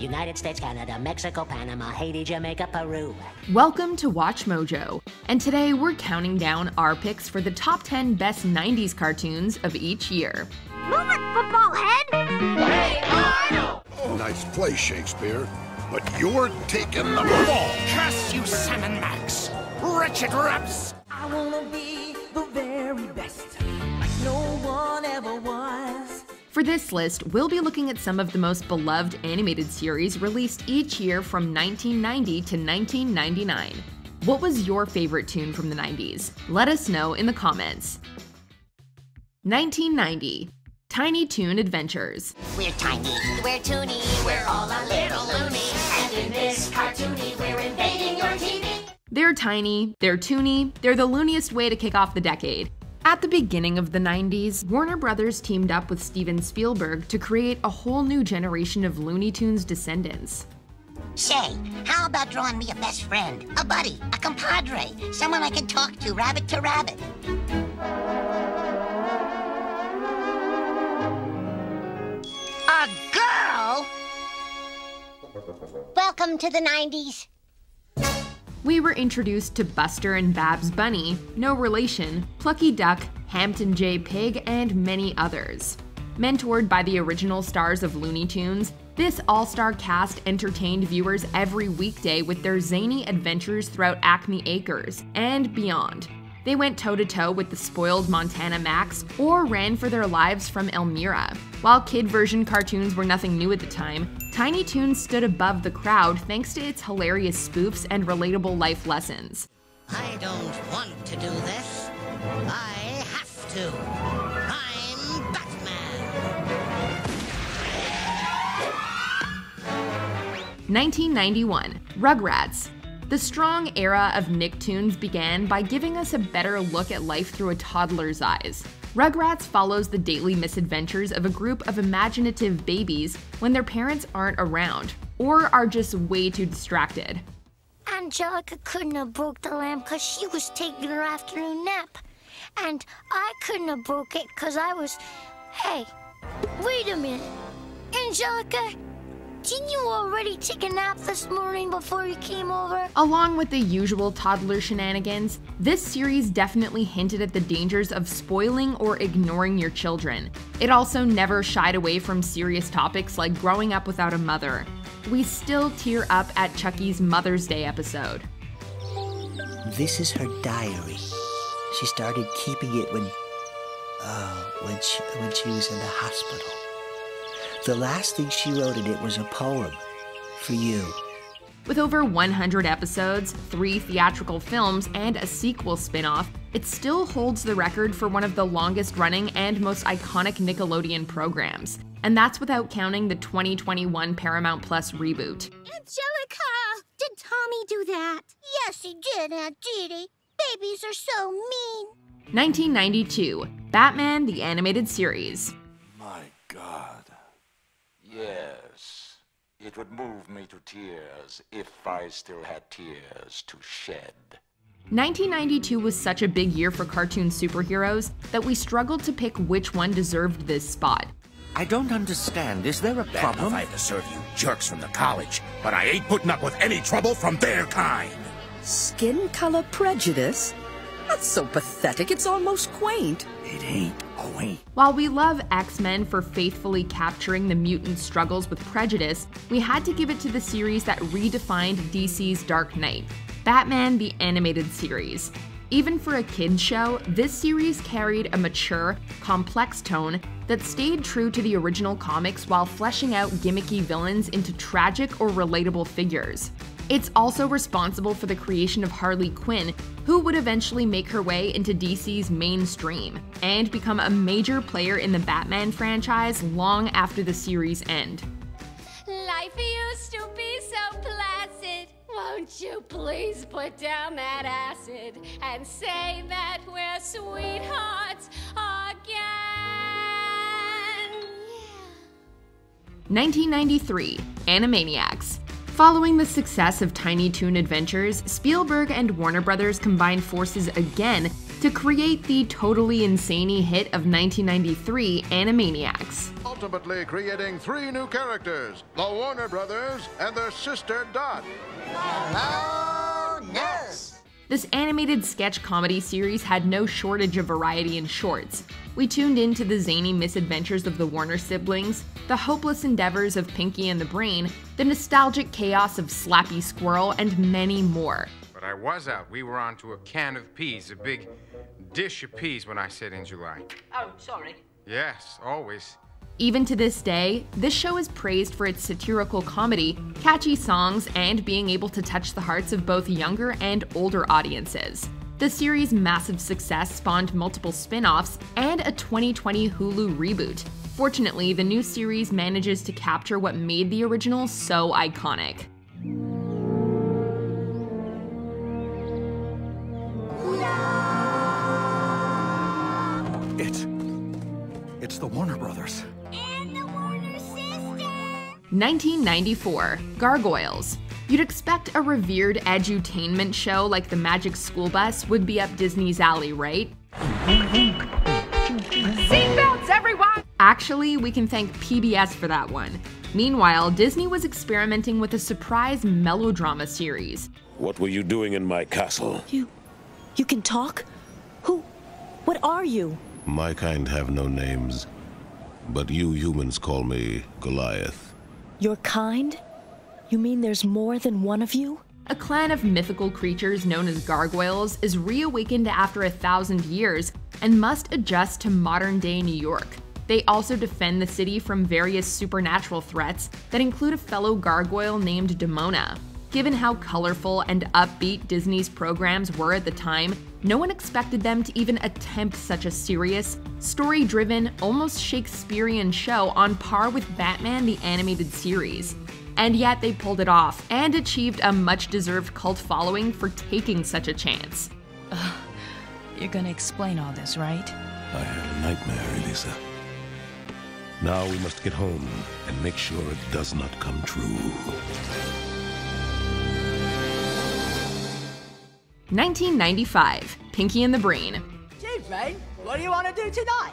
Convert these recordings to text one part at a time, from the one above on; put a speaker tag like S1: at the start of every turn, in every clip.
S1: United States, Canada, Mexico, Panama, Haiti, Jamaica, Peru. Welcome to Watch Mojo, and today we're counting down our picks for the top 10 best 90s cartoons of each year. Move it, football head! Hey, Arnold! Nice play, Shakespeare, but you're taking the ball! Curse you, Salmon Max! Wretched raps! I wanna be the For this list, we'll be looking at some of the most beloved animated series released each year from 1990 to 1999. What was your favorite tune from the 90s? Let us know in the comments. 1990 Tiny Toon Adventures. We're tiny, we're toony, we're all a little loony, and in this cartoony, we're invading your TV. They're tiny, they're toony, they're the looniest way to kick off the decade. At the beginning of the 90s, Warner Brothers teamed up with Steven Spielberg to create a whole new generation of Looney Tunes descendants. Say, how about drawing me a best friend, a buddy, a compadre, someone I can talk to rabbit to rabbit? A girl? Welcome to the 90s we were introduced to Buster and Babs Bunny, No Relation, Plucky Duck, Hampton J. Pig, and many others. Mentored by the original stars of Looney Tunes, this all star cast entertained viewers every weekday with their zany adventures throughout Acme Acres and beyond, they went toe to toe with the spoiled Montana Max or ran for their lives from Elmyra. While kid version cartoons were nothing new at the time, Tiny Toons stood above the crowd thanks to its hilarious spoofs and relatable life lessons. I don't want to do this. I have to. I'm Batman. 1991, Rugrats. The strong era of Nicktoons began by giving us a better look at life through a toddler's eyes. Rugrats follows the daily misadventures of a group of imaginative babies when their parents aren't around or are just way too distracted. Angelica couldn't have broke the lamp because she was taking her afternoon nap. And I couldn't have broke it because I was... Hey, wait a minute. Angelica, didn't you already take a nap this morning before you came over? Along with the usual toddler shenanigans, this series definitely hinted at the dangers of spoiling or ignoring your children. It also never shied away from serious topics like growing up without a mother. We still tear up at Chucky's Mother's Day episode. This is her diary. She started keeping it when, uh, when she, when she was in the hospital. The last thing she wrote in it was a poem for you. With over 100 episodes, three theatrical films, and a sequel spin off, it still holds the record for one of the longest running and most iconic Nickelodeon programs. And that's without counting the 2021 Paramount Plus reboot. Angelica! Did Tommy do that? Yes, he did, Aunt Didi. Babies are so mean. 1992 Batman the Animated Series. My God. Yes. It would move me to tears if I still had tears to shed. 1992 was such a big year for cartoon superheroes that we struggled to pick which one deserved this spot. I don't understand. Is there a Bad problem? I had to serve you jerks from the college, but I ain't putting up with any trouble from their kind. Skin color prejudice? That's so pathetic, it's almost quaint. It ain't queen. While we love X Men for faithfully capturing the mutant struggles with prejudice, we had to give it to the series that redefined DC's Dark Knight Batman the Animated Series. Even for a kids' show, this series carried a mature, complex tone that stayed true to the original comics while fleshing out gimmicky villains into tragic or relatable figures. It's also responsible for the creation of Harley Quinn, who would eventually make her way into DC's mainstream and become a major player in the Batman franchise long after the series end. Life used to be so placid. Won't you please put down that acid and say that we're sweethearts again? 1993, Animaniacs. Following the success of Tiny Toon Adventures, Spielberg and Warner Brothers combined forces again to create the totally insane hit of 1993, Animaniacs. Ultimately creating three new characters, the Warner Brothers and their sister Dot. Oh, no. This animated sketch comedy series had no shortage of variety in shorts. We tuned in to the zany misadventures of the Warner siblings, the hopeless endeavors of Pinky and the Brain, the nostalgic chaos of Slappy Squirrel, and many more. But I was out. We were on to a can of peas, a big dish of peas when I said in July. Oh, sorry. Yes, always. Even to this day, this show is praised for its satirical comedy, catchy songs, and being able to touch the hearts of both younger and older audiences. The series' massive success spawned multiple spin offs and a 2020 Hulu reboot. Fortunately, the new series manages to capture what made the original so iconic. It. It's the Warner Brothers. 1994 Gargoyles. You'd expect a revered edutainment show like The Magic School Bus would be up Disney's alley, right? Seatbelts, everyone! Actually, we can thank PBS for that one. Meanwhile, Disney was experimenting with a surprise melodrama series. What were you doing in my castle? You. you can talk? Who. what are you? My kind have no names, but you humans call me Goliath. Your kind? You mean there's more than one of you? A clan of mythical creatures known as gargoyles is reawakened after a thousand years and must adjust to modern day New York. They also defend the city from various supernatural threats that include a fellow gargoyle named Demona. Given how colorful and upbeat Disney's programs were at the time, no one expected them to even attempt such a serious, story driven, almost Shakespearean show on par with Batman the Animated Series. And yet they pulled it off and achieved a much deserved cult following for taking such a chance. Ugh. You're gonna explain all this, right? I had a nightmare, Elisa. Now we must get home and make sure it does not come true. 1995, Pinky and the Brain. Gee, Brain, what do you want to do tonight?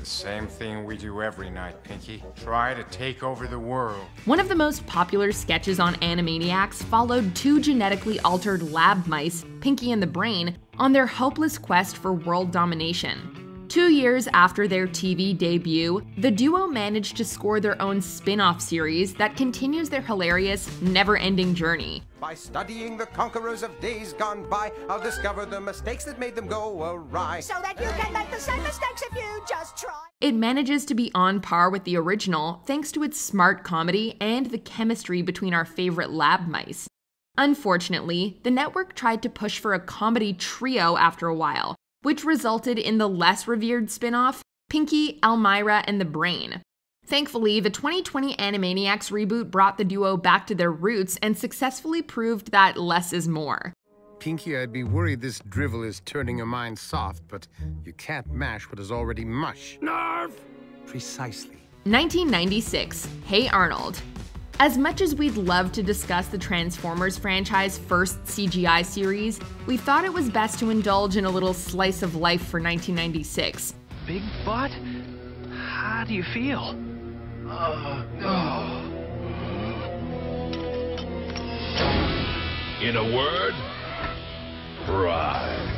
S1: The same thing we do every night, Pinky. Try to take over the world. One of the most popular sketches on Animaniacs followed two genetically altered lab mice, Pinky and the Brain, on their hopeless quest for world domination. Two years after their TV debut, the duo managed to score their own spin off series that continues their hilarious, never ending journey. By studying the conquerors of days gone by, I'll discover the mistakes that made them go awry. So that you can make the same mistakes if you just try. It manages to be on par with the original thanks to its smart comedy and the chemistry between our favorite lab mice. Unfortunately, the network tried to push for a comedy trio after a while, which resulted in the less revered spin off Pinky, Elmyra, and the Brain. Thankfully, the 2020 Animaniacs reboot brought the duo back to their roots and successfully proved that less is more. Pinky, I'd be worried this drivel is turning your mind soft, but you can't mash what is already mush. Nerve! Precisely. 1996, Hey Arnold. As much as we'd love to discuss the Transformers franchise first CGI series, we thought it was best to indulge in a little slice of life for 1996. Big butt? How do you feel? Uh, oh. In a word, pride.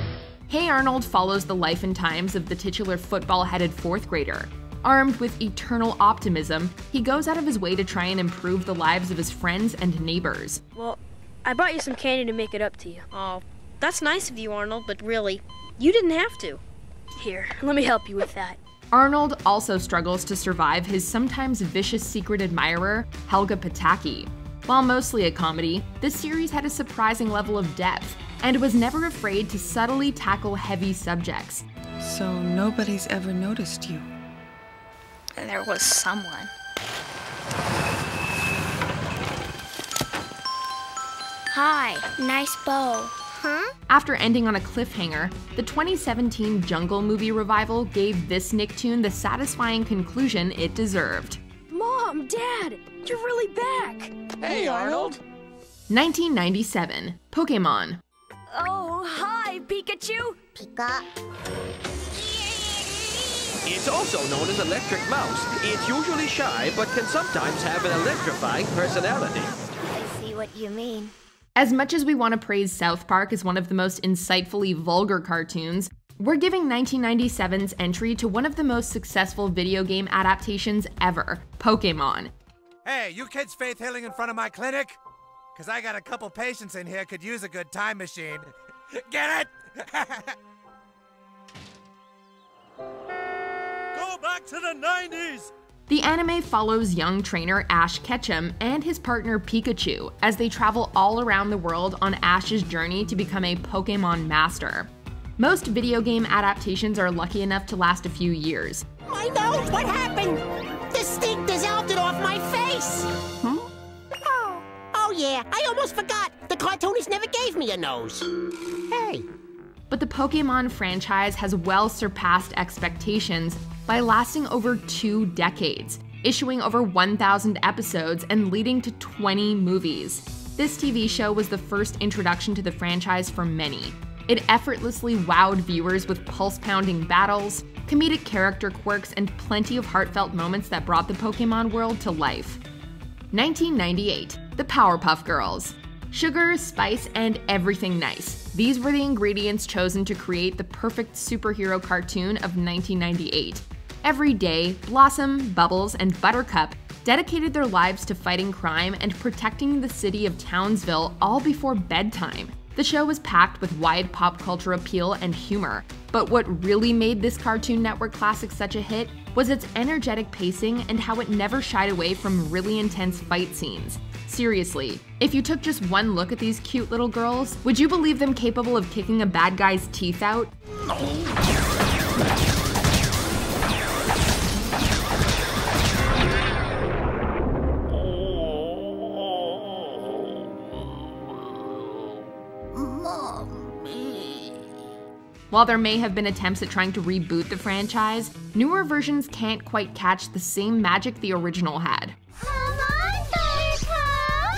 S1: Hey Arnold follows the life and times of the titular football headed fourth grader, Armed with eternal optimism, he goes out of his way to try and improve the lives of his friends and neighbors. Well, I brought you some candy to make it up to you. Oh, that's nice of you, Arnold, but really, you didn't have to. Here, let me help you with that. Arnold also struggles to survive his sometimes vicious secret admirer, Helga Pataki. While mostly a comedy, this series had a surprising level of depth and was never afraid to subtly tackle heavy subjects. So nobody's ever noticed you. And there was someone. Hi, nice bow. Huh? After ending on a cliffhanger, the 2017 Jungle movie revival gave this Nicktoon the satisfying conclusion it deserved. Mom, Dad, you're really back! Hey, Arnold! 1997, Pokemon. Oh, hi, Pikachu! Pika. It's also known as electric mouse. It's usually shy, but can sometimes have an electrifying personality. I see what you mean. As much as we want to praise South Park as one of the most insightfully vulgar cartoons, we're giving 1997's entry to one of the most successful video game adaptations ever Pokemon. Hey, you kids faith healing in front of my clinic? Because I got a couple patients in here could use a good time machine. Get it? to the 90s! The anime follows young trainer Ash Ketchum and his partner Pikachu as they travel all around the world on Ash's journey to become a Pokemon master. Most video game adaptations are lucky enough to last a few years. My nose, what happened? The stink dissolved it off my face! Hmm? Oh, oh yeah, I almost forgot. The cartoonist never gave me a nose. Hey. But the Pokemon franchise has well surpassed expectations by lasting over two decades, issuing over 1,000 episodes and leading to 20 movies. This TV show was the first introduction to the franchise for many. It effortlessly wowed viewers with pulse pounding battles, comedic character quirks, and plenty of heartfelt moments that brought the Pokemon world to life. 1998 The Powerpuff Girls. Sugar, spice, and everything nice. These were the ingredients chosen to create the perfect superhero cartoon of 1998. Every day, Blossom, Bubbles, and Buttercup dedicated their lives to fighting crime and protecting the city of Townsville all before bedtime. The show was packed with wide pop culture appeal and humor, but what really made this Cartoon Network classic such a hit was its energetic pacing and how it never shied away from really intense fight scenes. Seriously, if you took just one look at these cute little girls, would you believe them capable of kicking a bad guy's teeth out? While there may have been attempts at trying to reboot the franchise, newer versions can't quite catch the same magic the original had. Come on,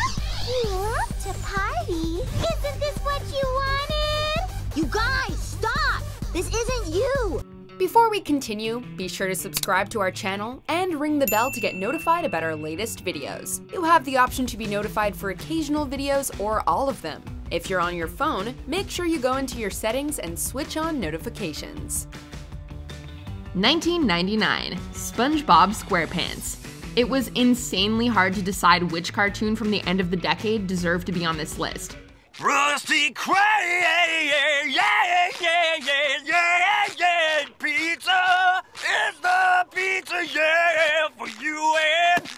S1: Buttercup! To party? Isn't this what you wanted? You guys, stop! This isn't you! Before we continue, be sure to subscribe to our channel and ring the bell to get notified about our latest videos. You have the option to be notified for occasional videos or all of them. If you're on your phone, make sure you go into your settings and switch on notifications. 1999 SpongeBob SquarePants. It was insanely hard to decide which cartoon from the end of the decade deserved to be on this list. Krusty Krab, yeah, yeah, yeah, yeah, yeah, yeah, pizza is the pizza, yeah, for you and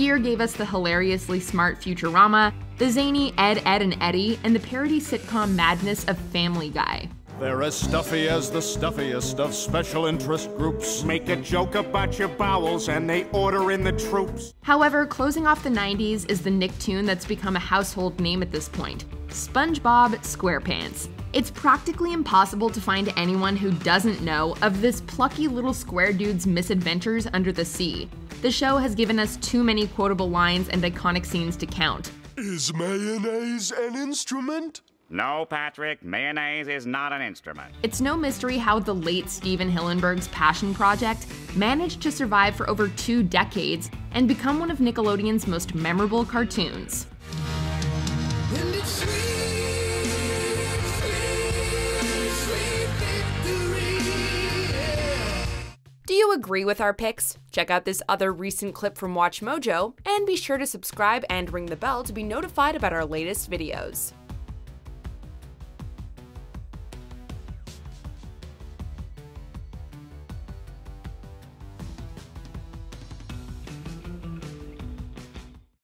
S1: year gave us the hilariously smart Futurama, the zany Ed, Edd, and Eddy, and the parody sitcom madness of Family Guy. They're as stuffy as the stuffiest of special interest groups. Make a joke about your bowels and they order in the troops. However, closing off the 90s is the Nicktoon that's become a household name at this point. SpongeBob SquarePants. It's practically impossible to find anyone who doesn't know of this plucky little square dude's misadventures under the sea. The show has given us too many quotable lines and iconic scenes to count. Is mayonnaise an instrument? No, Patrick, mayonnaise is not an instrument. It's no mystery how the late Stephen Hillenburg's passion project managed to survive for over two decades and become one of Nickelodeon's most memorable cartoons. Do you agree with our picks? Check out this other recent clip from WatchMojo, and be sure to subscribe and ring the bell to be notified about our latest videos.